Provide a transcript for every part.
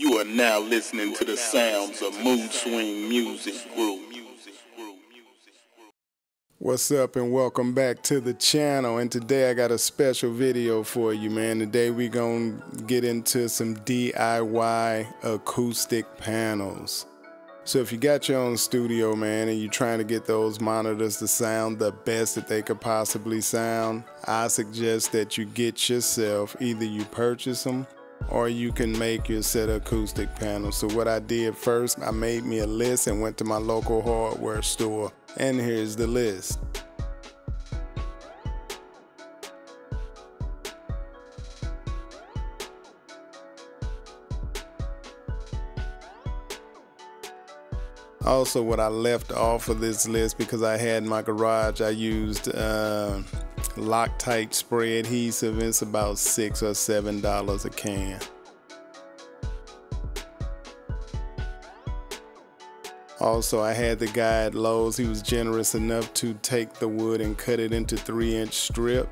You are now listening to the sounds of Mood Swing Music Group. What's up and welcome back to the channel and today I got a special video for you man. Today we gonna get into some DIY acoustic panels. So if you got your own studio man and you're trying to get those monitors to sound the best that they could possibly sound, I suggest that you get yourself, either you purchase them or you can make your set of acoustic panels. So what I did first, I made me a list and went to my local hardware store. And here's the list. Also, what I left off of this list because I had my garage, I used uh, Loctite spray adhesive. It's about six or seven dollars a can. Also, I had the guy at Lowe's. He was generous enough to take the wood and cut it into three inch strip.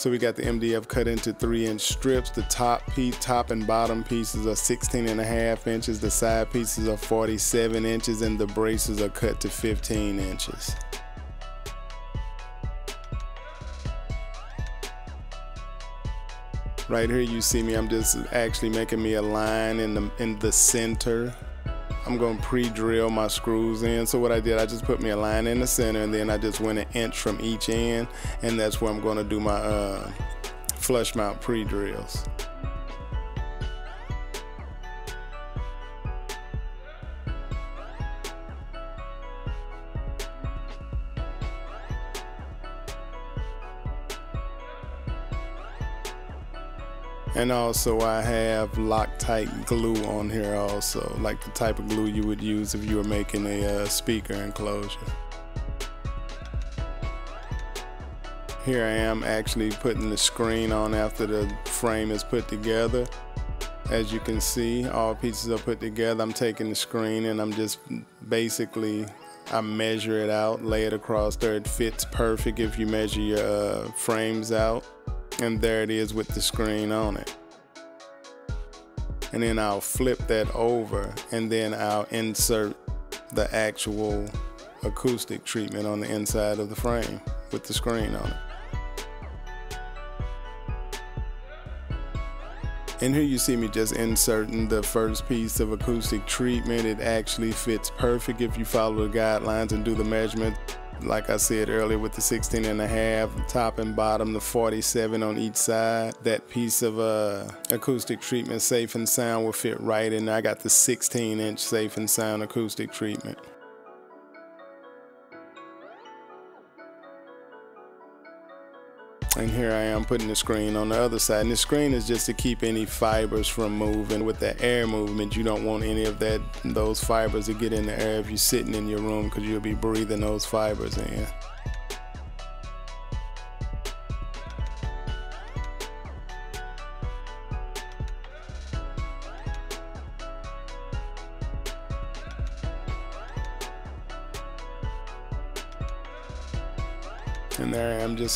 So we got the MDF cut into three inch strips. The top piece, top and bottom pieces are 16 and a half inches. The side pieces are 47 inches and the braces are cut to 15 inches. Right here you see me, I'm just actually making me a line in the, in the center I'm gonna pre-drill my screws in. So what I did, I just put me a line in the center and then I just went an inch from each end and that's where I'm gonna do my uh, flush mount pre-drills. And also I have Loctite glue on here also, like the type of glue you would use if you were making a uh, speaker enclosure. Here I am actually putting the screen on after the frame is put together. As you can see, all pieces are put together. I'm taking the screen and I'm just basically, I measure it out, lay it across there. It fits perfect if you measure your uh, frames out and there it is with the screen on it and then I'll flip that over and then I'll insert the actual acoustic treatment on the inside of the frame with the screen on it. And here you see me just inserting the first piece of acoustic treatment. It actually fits perfect if you follow the guidelines and do the measurement like I said earlier with the 16 and a half top and bottom the 47 on each side that piece of uh, acoustic treatment safe and sound will fit right in I got the 16 inch safe and sound acoustic treatment And here I am putting the screen on the other side. And the screen is just to keep any fibers from moving. With the air movement, you don't want any of that those fibers to get in the air if you're sitting in your room because you'll be breathing those fibers in.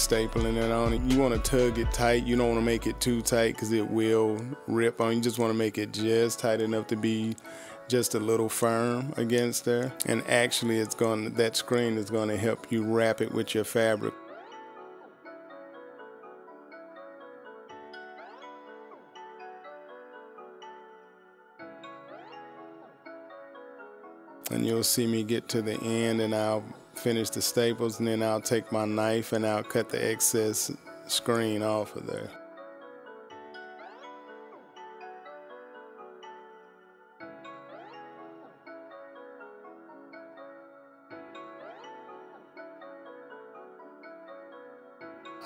Stapling it on it. You want to tug it tight. You don't want to make it too tight because it will rip on. You just want to make it just tight enough to be just a little firm against there. And actually it's going that screen is going to help you wrap it with your fabric. And you'll see me get to the end and I'll finish the staples and then I'll take my knife and I'll cut the excess screen off of there.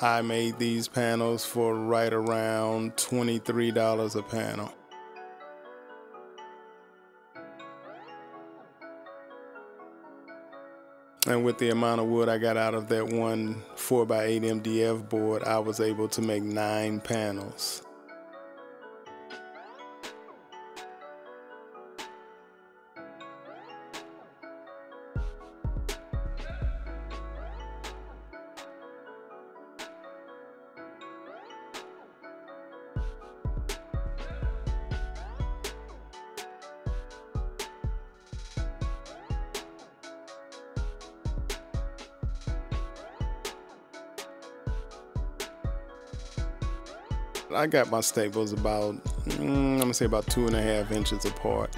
I made these panels for right around $23 a panel. And with the amount of wood I got out of that one 4x8 MDF board, I was able to make nine panels. I got my staples about, mm, I'm gonna say about two and a half inches apart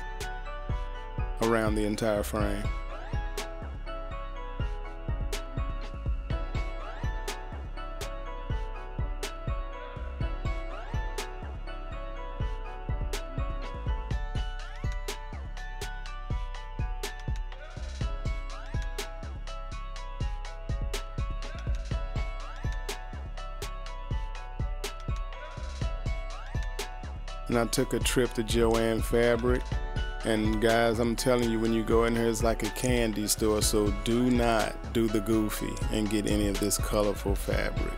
around the entire frame. And I took a trip to Jo-Ann Fabric. And guys, I'm telling you, when you go in here, it's like a candy store. So do not do the goofy and get any of this colorful fabric.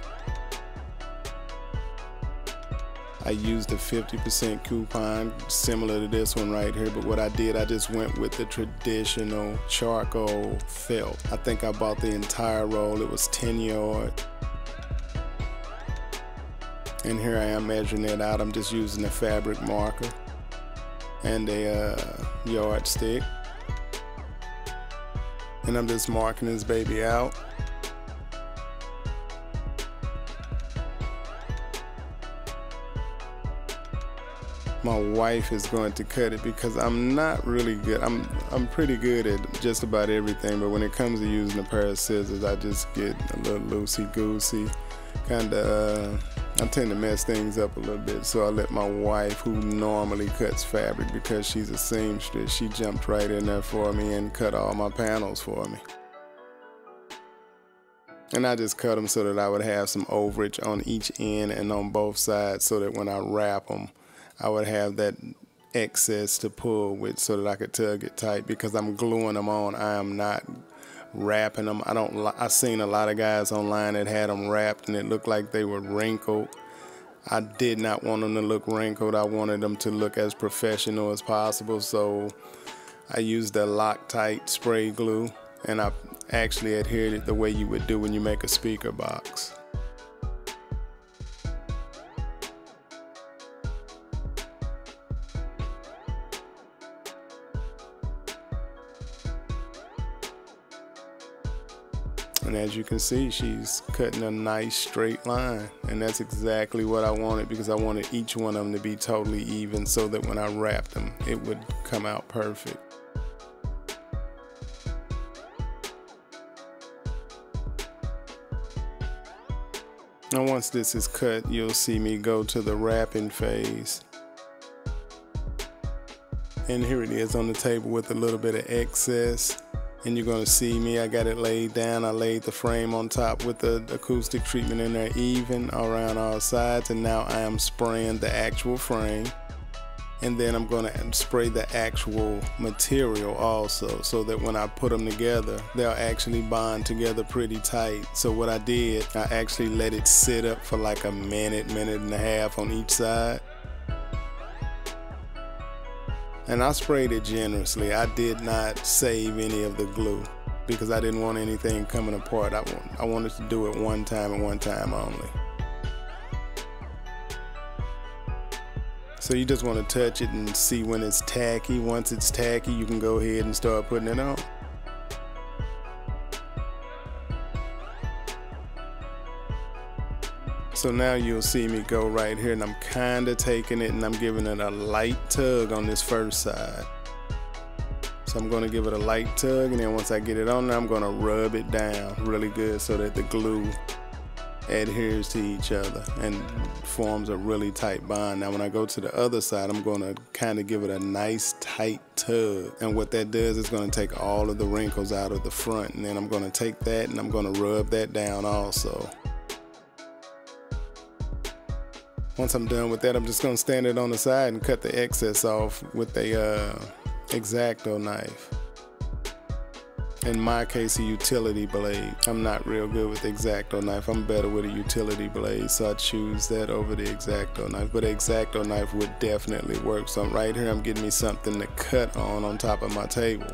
I used a 50% coupon similar to this one right here, but what I did, I just went with the traditional charcoal felt. I think I bought the entire roll, it was 10 yards. And here I am measuring it out. I'm just using a fabric marker and a uh, yardstick. And I'm just marking this baby out. my wife is going to cut it because I'm not really good. I'm I'm pretty good at just about everything, but when it comes to using a pair of scissors, I just get a little loosey goosey, kind of. Uh, I tend to mess things up a little bit, so I let my wife, who normally cuts fabric because she's a seamstress, she jumped right in there for me and cut all my panels for me. And I just cut them so that I would have some overage on each end and on both sides so that when I wrap them, I would have that excess to pull with so that I could tug it tight because I'm gluing them on. I am not wrapping them. I don't. I seen a lot of guys online that had them wrapped and it looked like they were wrinkled. I did not want them to look wrinkled. I wanted them to look as professional as possible. So I used the Loctite spray glue and I actually adhered it the way you would do when you make a speaker box. And as you can see, she's cutting a nice straight line. And that's exactly what I wanted because I wanted each one of them to be totally even so that when I wrapped them, it would come out perfect. Now once this is cut, you'll see me go to the wrapping phase. And here it is on the table with a little bit of excess and you're gonna see me I got it laid down. I laid the frame on top with the acoustic treatment in there even around all sides. And now I am spraying the actual frame. And then I'm gonna spray the actual material also so that when I put them together they'll actually bond together pretty tight. So what I did I actually let it sit up for like a minute minute and a half on each side and I sprayed it generously. I did not save any of the glue because I didn't want anything coming apart. I, want, I wanted to do it one time and one time only. So you just want to touch it and see when it's tacky. Once it's tacky, you can go ahead and start putting it on. So now you'll see me go right here and I'm kind of taking it and I'm giving it a light tug on this first side. So I'm gonna give it a light tug and then once I get it on there, I'm gonna rub it down really good so that the glue adheres to each other and forms a really tight bond. Now when I go to the other side, I'm gonna kind of give it a nice tight tug. And what that does is gonna take all of the wrinkles out of the front. And then I'm gonna take that and I'm gonna rub that down also. Once I'm done with that, I'm just gonna stand it on the side and cut the excess off with a uh, X-Acto knife. In my case, a utility blade. I'm not real good with the X-Acto knife. I'm better with a utility blade, so I choose that over the X-Acto knife. But the X-Acto knife would definitely work. So right here, I'm getting me something to cut on on top of my table.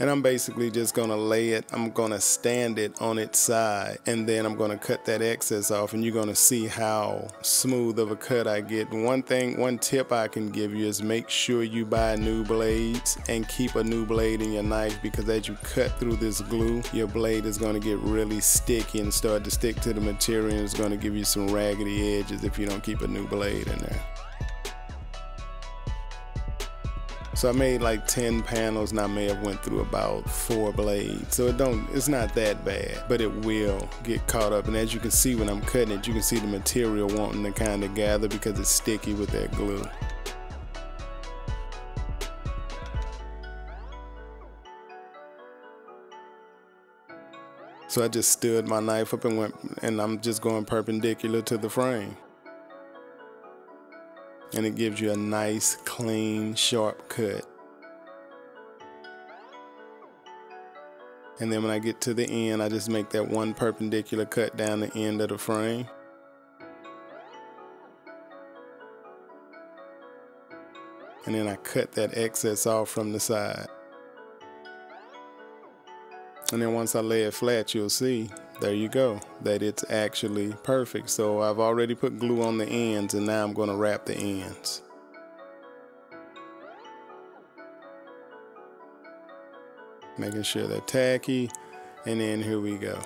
And I'm basically just gonna lay it, I'm gonna stand it on its side, and then I'm gonna cut that excess off, and you're gonna see how smooth of a cut I get. One thing, one tip I can give you is make sure you buy new blades and keep a new blade in your knife because as you cut through this glue, your blade is gonna get really sticky and start to stick to the material, and it's gonna give you some raggedy edges if you don't keep a new blade in there. So I made like 10 panels and I may have went through about four blades. So it don't it's not that bad, but it will get caught up. And as you can see when I'm cutting it, you can see the material wanting to kind of gather because it's sticky with that glue. So I just stood my knife up and went and I'm just going perpendicular to the frame and it gives you a nice, clean, sharp cut. And then when I get to the end, I just make that one perpendicular cut down the end of the frame. And then I cut that excess off from the side. And then once I lay it flat, you'll see there you go, that it's actually perfect. So I've already put glue on the ends and now I'm going to wrap the ends. Making sure they're tacky and then here we go.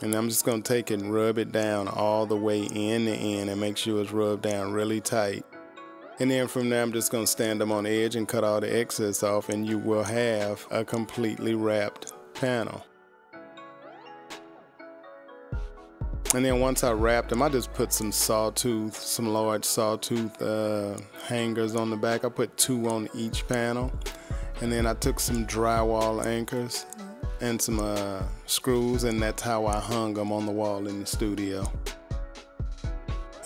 And I'm just going to take it and rub it down all the way in the end and make sure it's rubbed down really tight. And then from there, I'm just going to stand them on the edge and cut all the excess off and you will have a completely wrapped panel. And then once I wrapped them, I just put some sawtooth, some large sawtooth uh, hangers on the back. I put two on each panel. And then I took some drywall anchors and some uh, screws, and that's how I hung them on the wall in the studio.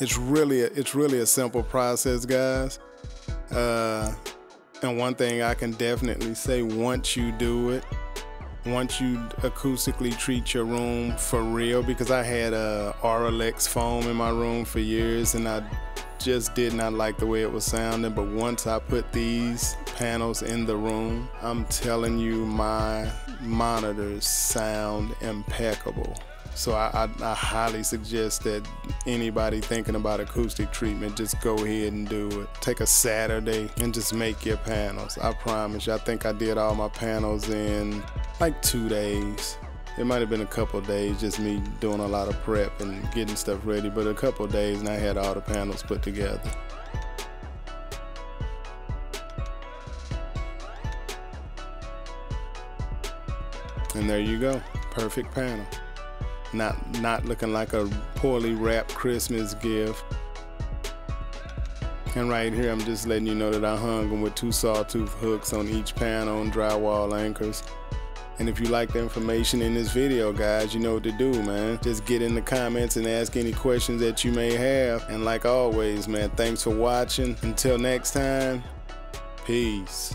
It's really a, it's really a simple process, guys. Uh, and one thing I can definitely say, once you do it, once you acoustically treat your room for real because I had Auralex foam in my room for years and I just did not like the way it was sounding but once I put these panels in the room I'm telling you my monitors sound impeccable so I, I, I, highly suggest that anybody thinking about acoustic treatment, just go ahead and do it. Take a Saturday and just make your panels. I promise you, I think I did all my panels in like two days. It might have been a couple days, just me doing a lot of prep and getting stuff ready, but a couple days and I had all the panels put together. And there you go, perfect panel not not looking like a poorly wrapped Christmas gift. And right here, I'm just letting you know that I hung them with two sawtooth hooks on each panel and drywall anchors. And if you like the information in this video, guys, you know what to do, man. Just get in the comments and ask any questions that you may have. And like always, man, thanks for watching. Until next time, peace.